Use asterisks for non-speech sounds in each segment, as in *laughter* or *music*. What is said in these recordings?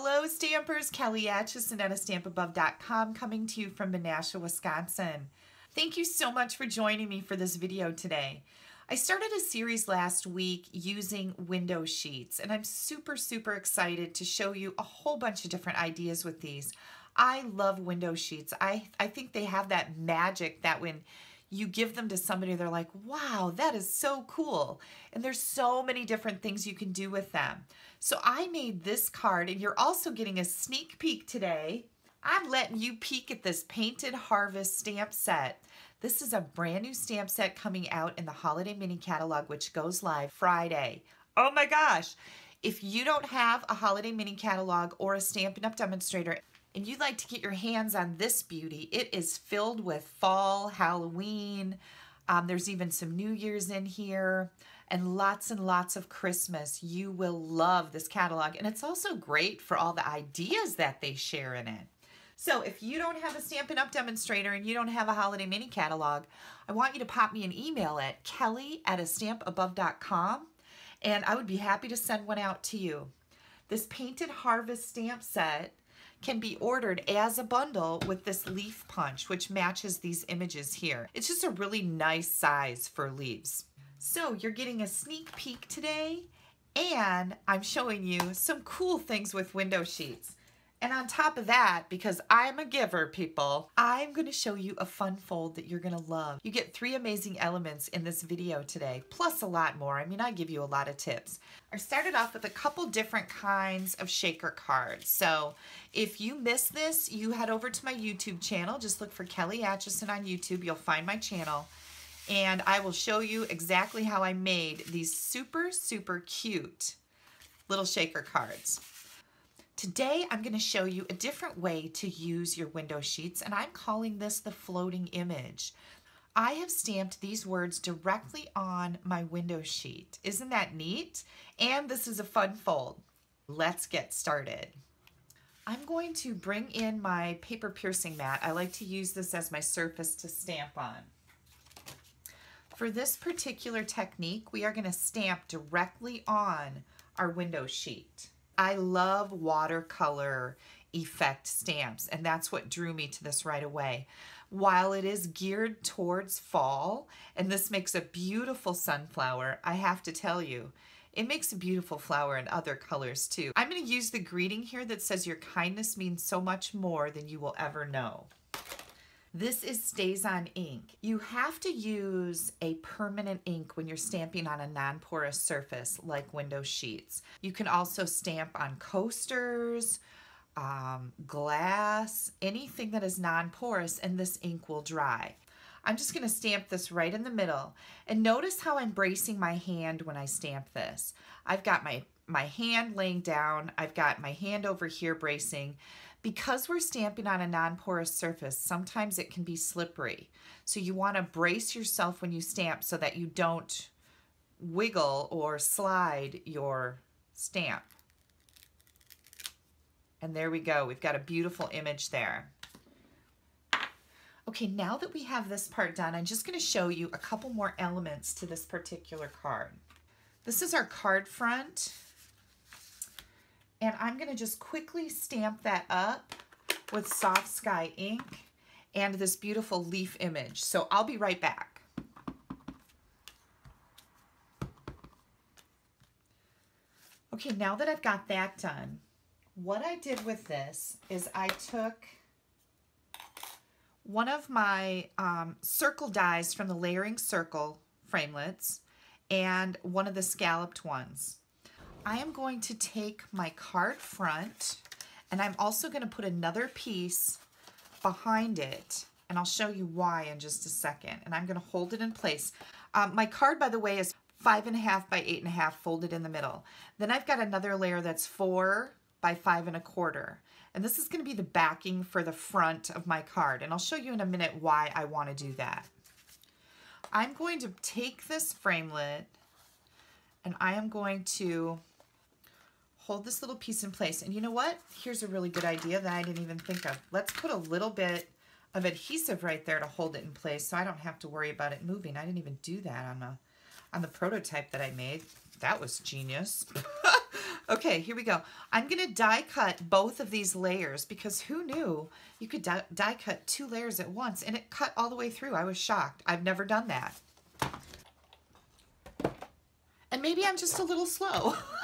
Hello, Stampers. Kelly Acheson at AstampAbove.com coming to you from Menasha, Wisconsin. Thank you so much for joining me for this video today. I started a series last week using window sheets, and I'm super, super excited to show you a whole bunch of different ideas with these. I love window sheets. I, I think they have that magic that when you give them to somebody, they're like, wow, that is so cool. And there's so many different things you can do with them. So I made this card, and you're also getting a sneak peek today. I'm letting you peek at this Painted Harvest stamp set. This is a brand new stamp set coming out in the Holiday Mini Catalog, which goes live Friday. Oh my gosh. If you don't have a Holiday Mini Catalog or a Stampin' Up! demonstrator, and you'd like to get your hands on this beauty, it is filled with fall, Halloween, um, there's even some New Year's in here and lots and lots of Christmas. You will love this catalog. And it's also great for all the ideas that they share in it. So if you don't have a Stampin' Up! demonstrator and you don't have a holiday mini catalog, I want you to pop me an email at kelly at a astampabove.com and I would be happy to send one out to you. This Painted Harvest stamp set can be ordered as a bundle with this leaf punch, which matches these images here. It's just a really nice size for leaves. So you're getting a sneak peek today, and I'm showing you some cool things with window sheets. And on top of that, because I'm a giver, people, I'm going to show you a fun fold that you're going to love. You get three amazing elements in this video today, plus a lot more. I mean, I give you a lot of tips. I started off with a couple different kinds of shaker cards. So if you missed this, you head over to my YouTube channel. Just look for Kelly Acheson on YouTube. You'll find my channel. And I will show you exactly how I made these super, super cute little shaker cards. Today, I'm going to show you a different way to use your window sheets, and I'm calling this the floating image. I have stamped these words directly on my window sheet. Isn't that neat? And this is a fun fold. Let's get started. I'm going to bring in my paper piercing mat. I like to use this as my surface to stamp on. For this particular technique, we are going to stamp directly on our window sheet. I love watercolor effect stamps, and that's what drew me to this right away. While it is geared towards fall, and this makes a beautiful sunflower, I have to tell you, it makes a beautiful flower in other colors too. I'm going to use the greeting here that says your kindness means so much more than you will ever know. This is StazOn ink. You have to use a permanent ink when you're stamping on a non-porous surface like window sheets. You can also stamp on coasters, um, glass, anything that is non-porous and this ink will dry. I'm just going to stamp this right in the middle. And notice how I'm bracing my hand when I stamp this. I've got my, my hand laying down. I've got my hand over here bracing. Because we're stamping on a non-porous surface, sometimes it can be slippery. So you want to brace yourself when you stamp so that you don't wiggle or slide your stamp. And there we go. We've got a beautiful image there. Okay, now that we have this part done, I'm just going to show you a couple more elements to this particular card. This is our card front. And I'm going to just quickly stamp that up with Soft Sky ink and this beautiful leaf image. So I'll be right back. Okay, now that I've got that done, what I did with this is I took one of my um, circle dies from the Layering Circle framelits and one of the scalloped ones. I am going to take my card front and I'm also going to put another piece behind it and I'll show you why in just a second. And I'm going to hold it in place. Um, my card, by the way, is five and a half by eight and a half folded in the middle. Then I've got another layer that's four by five and a quarter. And this is going to be the backing for the front of my card. And I'll show you in a minute why I want to do that. I'm going to take this framelit and I am going to hold this little piece in place. And you know what? Here's a really good idea that I didn't even think of. Let's put a little bit of adhesive right there to hold it in place so I don't have to worry about it moving. I didn't even do that on the, on the prototype that I made. That was genius. *laughs* Okay, here we go. I'm going to die cut both of these layers because who knew you could die, die cut two layers at once and it cut all the way through. I was shocked. I've never done that. And maybe I'm just a little slow. *laughs*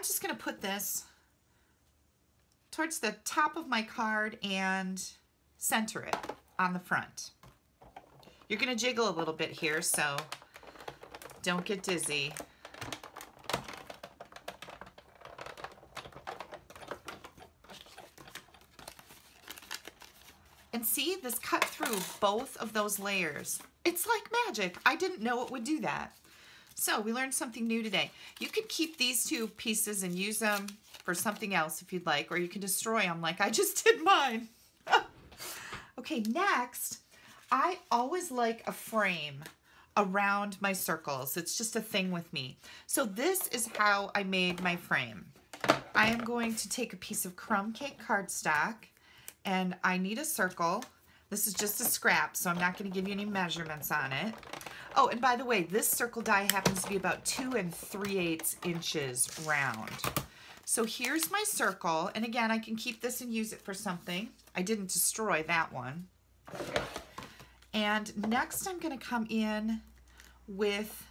I'm just going to put this towards the top of my card and center it on the front. You're going to jiggle a little bit here, so don't get dizzy. And see, this cut through both of those layers. It's like magic. I didn't know it would do that. So we learned something new today. You could keep these two pieces and use them for something else if you'd like, or you can destroy them like I just *laughs* did mine. *laughs* okay, next, I always like a frame around my circles. It's just a thing with me. So this is how I made my frame. I am going to take a piece of crumb cake cardstock and I need a circle. This is just a scrap, so I'm not going to give you any measurements on it. Oh, and by the way, this circle die happens to be about two and three eighths inches round. So here's my circle, and again, I can keep this and use it for something. I didn't destroy that one. And next I'm going to come in with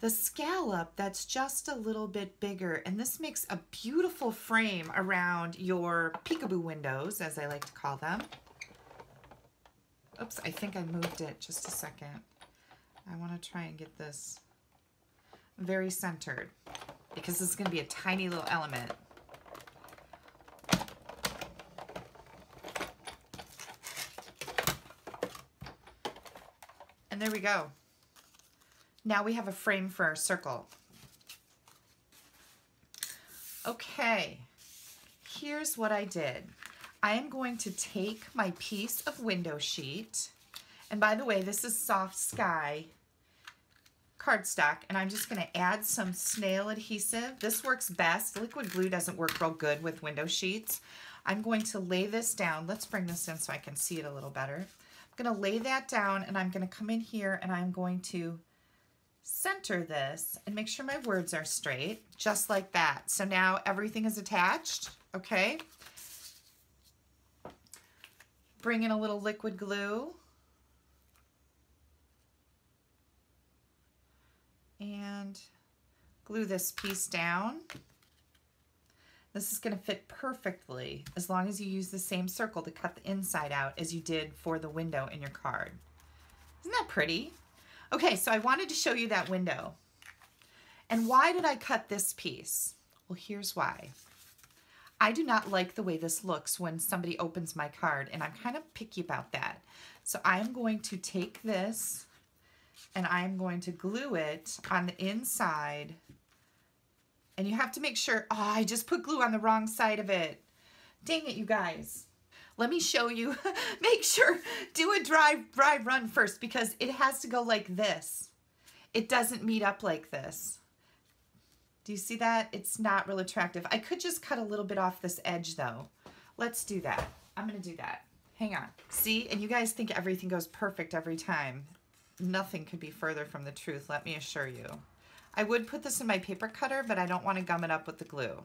the scallop that's just a little bit bigger. And this makes a beautiful frame around your peekaboo windows, as I like to call them. Oops, I think I moved it just a second. I want to try and get this very centered because this is going to be a tiny little element. And there we go. Now we have a frame for our circle. Okay, here's what I did. I am going to take my piece of window sheet, and by the way, this is soft sky cardstock, and I'm just gonna add some snail adhesive. This works best. Liquid glue doesn't work real good with window sheets. I'm going to lay this down. Let's bring this in so I can see it a little better. I'm going to lay that down and I'm going to come in here and I'm going to center this and make sure my words are straight, just like that. So now everything is attached, okay? Bring in a little liquid glue. And glue this piece down. This is going to fit perfectly as long as you use the same circle to cut the inside out as you did for the window in your card. Isn't that pretty? Okay, so I wanted to show you that window. And why did I cut this piece? Well, here's why. I do not like the way this looks when somebody opens my card, and I'm kind of picky about that. So I'm going to take this and I'm going to glue it on the inside and you have to make sure, oh, I just put glue on the wrong side of it. Dang it, you guys. Let me show you. *laughs* make sure, do a dry, dry run first because it has to go like this. It doesn't meet up like this. Do you see that? It's not real attractive. I could just cut a little bit off this edge though. Let's do that. I'm gonna do that. Hang on. See, and you guys think everything goes perfect every time. Nothing could be further from the truth, let me assure you. I would put this in my paper cutter, but I don't want to gum it up with the glue.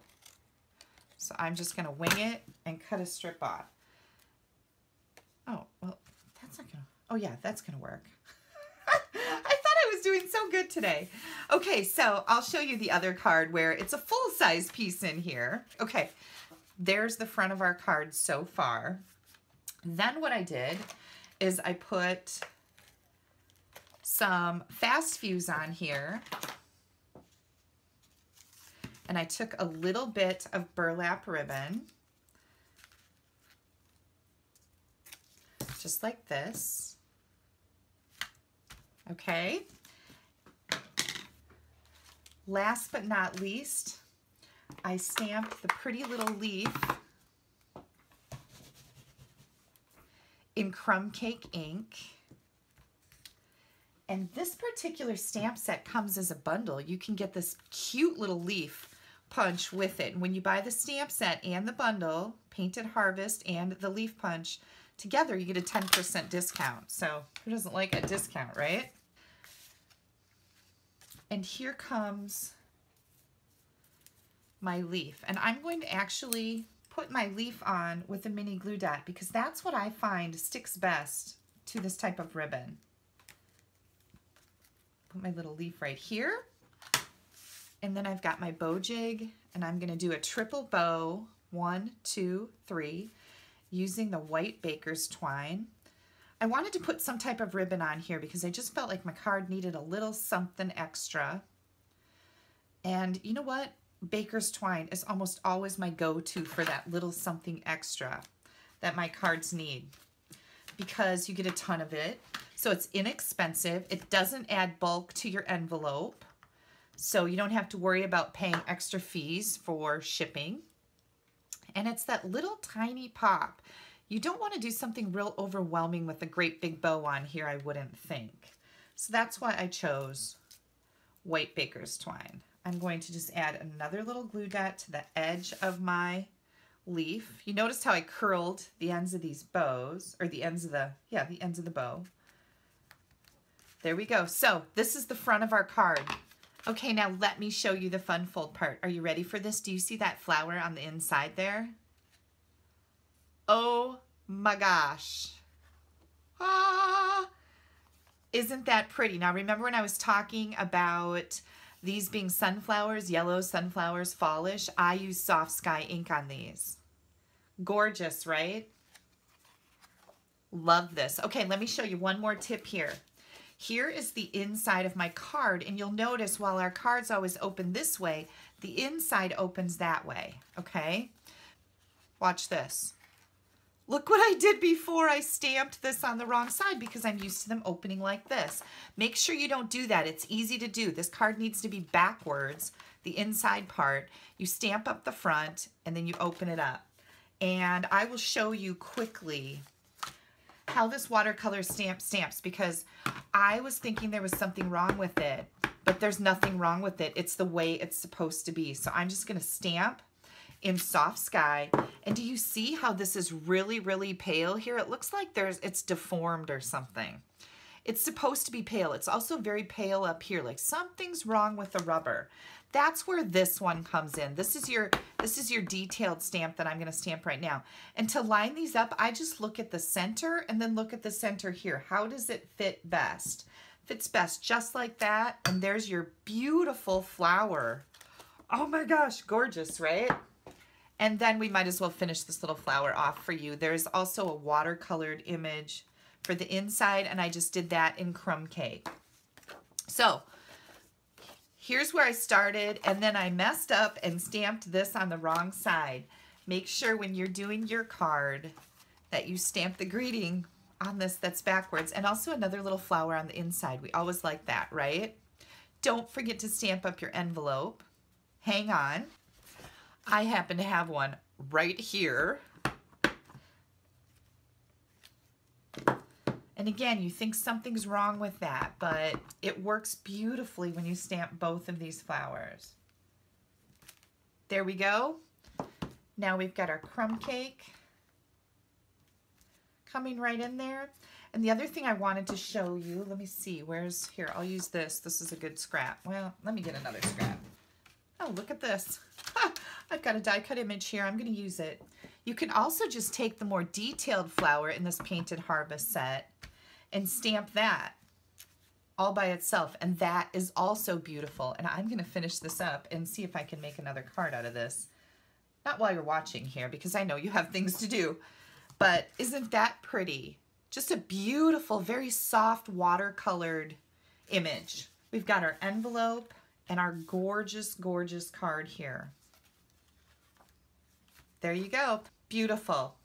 So I'm just going to wing it and cut a strip off. Oh, well, that's not going to, oh yeah, that's going to work. *laughs* I thought I was doing so good today. Okay, so I'll show you the other card where it's a full-size piece in here. Okay, there's the front of our card so far. Then what I did is I put some fast fuse on here and I took a little bit of burlap ribbon, just like this, okay? Last but not least, I stamped the pretty little leaf in crumb cake ink. And this particular stamp set comes as a bundle. You can get this cute little leaf punch with it. And when you buy the stamp set and the bundle, Painted Harvest and the leaf punch, together you get a 10% discount. So who doesn't like a discount, right? And here comes my leaf. And I'm going to actually put my leaf on with a mini glue dot because that's what I find sticks best to this type of ribbon. Put my little leaf right here. And then I've got my bow jig and I'm gonna do a triple bow, one, two, three, using the white baker's twine. I wanted to put some type of ribbon on here because I just felt like my card needed a little something extra. And you know what? Baker's twine is almost always my go-to for that little something extra that my cards need because you get a ton of it. So it's inexpensive. It doesn't add bulk to your envelope. So you don't have to worry about paying extra fees for shipping. And it's that little tiny pop. You don't want to do something real overwhelming with a great big bow on here, I wouldn't think. So that's why I chose white baker's twine. I'm going to just add another little glue dot to the edge of my leaf. You noticed how I curled the ends of these bows, or the ends of the, yeah, the ends of the bow. There we go. So this is the front of our card. Okay, now let me show you the fun fold part. Are you ready for this? Do you see that flower on the inside there? Oh my gosh. Ah, isn't that pretty? Now remember when I was talking about these being sunflowers, yellow sunflowers, fallish, I use soft sky ink on these. Gorgeous, right? Love this. Okay, let me show you one more tip here. Here is the inside of my card, and you'll notice while our cards always open this way, the inside opens that way, okay? Watch this. Look what I did before I stamped this on the wrong side because I'm used to them opening like this. Make sure you don't do that. It's easy to do. This card needs to be backwards, the inside part. You stamp up the front and then you open it up. And I will show you quickly how this watercolor stamp stamps because I was thinking there was something wrong with it, but there's nothing wrong with it. It's the way it's supposed to be. So I'm just gonna stamp in soft sky. And do you see how this is really, really pale here? It looks like there's it's deformed or something. It's supposed to be pale. It's also very pale up here, like something's wrong with the rubber. That's where this one comes in. This is your this is your detailed stamp that I'm going to stamp right now. And to line these up, I just look at the center and then look at the center here. How does it fit best? Fits best just like that. And there's your beautiful flower. Oh my gosh, gorgeous, right? And then we might as well finish this little flower off for you. There's also a watercolored image for the inside, and I just did that in crumb cake. So here's where I started, and then I messed up and stamped this on the wrong side. Make sure when you're doing your card that you stamp the greeting on this that's backwards, and also another little flower on the inside. We always like that, right? Don't forget to stamp up your envelope. Hang on. I happen to have one right here. And again, you think something's wrong with that, but it works beautifully when you stamp both of these flowers. There we go. Now we've got our crumb cake coming right in there. And the other thing I wanted to show you, let me see, where's, here, I'll use this. This is a good scrap. Well, let me get another scrap. Oh, look at this. I've got a die cut image here. I'm going to use it. You can also just take the more detailed flower in this Painted Harvest set and stamp that all by itself. And that is also beautiful. And I'm going to finish this up and see if I can make another card out of this. Not while you're watching here because I know you have things to do. But isn't that pretty? Just a beautiful, very soft watercolored image. We've got our envelope and our gorgeous, gorgeous card here. There you go. Beautiful.